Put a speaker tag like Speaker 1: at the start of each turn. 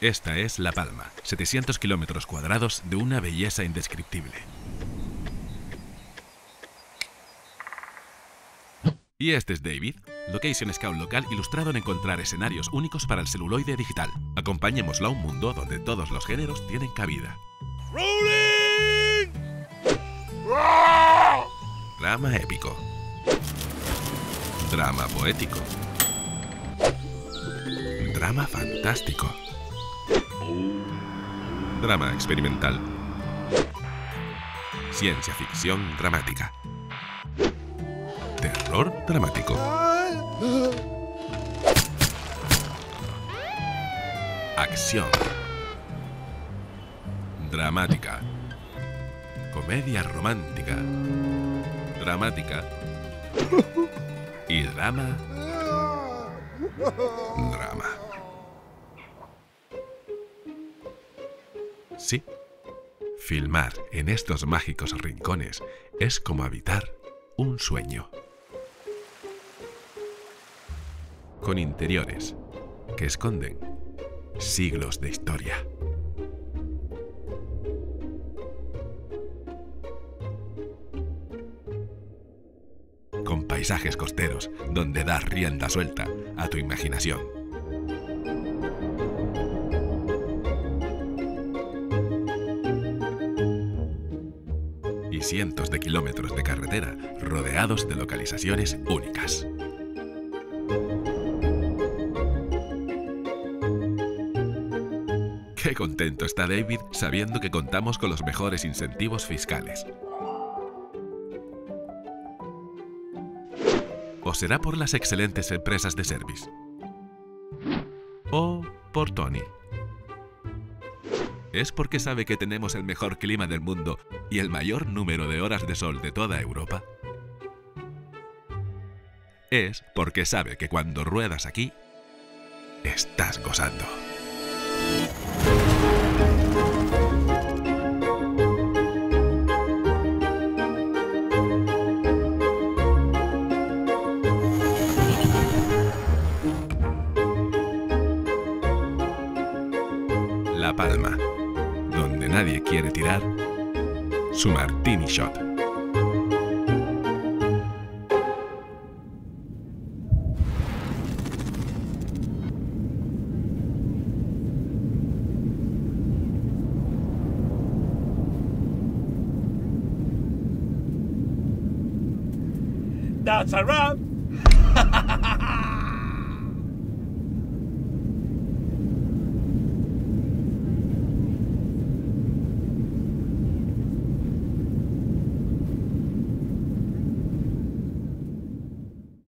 Speaker 1: Esta es La Palma, 700 kilómetros cuadrados de una belleza indescriptible. Y este es David, Location Scout local ilustrado en encontrar escenarios únicos para el celuloide digital. Acompañémoslo a un mundo donde todos los géneros tienen cabida. Drama épico. Drama poético. Drama fantástico. Drama experimental. Ciencia ficción dramática. Terror dramático. Acción. Dramática. Comedia romántica. Dramática. Y drama. Drama. Sí. Filmar en estos mágicos rincones es como habitar un sueño. Con interiores que esconden siglos de historia. Con paisajes costeros donde das rienda suelta a tu imaginación. Y cientos de kilómetros de carretera rodeados de localizaciones únicas. Qué contento está David sabiendo que contamos con los mejores incentivos fiscales. ¿O será por las excelentes empresas de service? ¿O por Tony? ¿Es porque sabe que tenemos el mejor clima del mundo y el mayor número de horas de sol de toda Europa? Es porque sabe que cuando ruedas aquí, estás gozando. La Palma, nadie quiere tirar su martini shot.
Speaker 2: That's a wrap.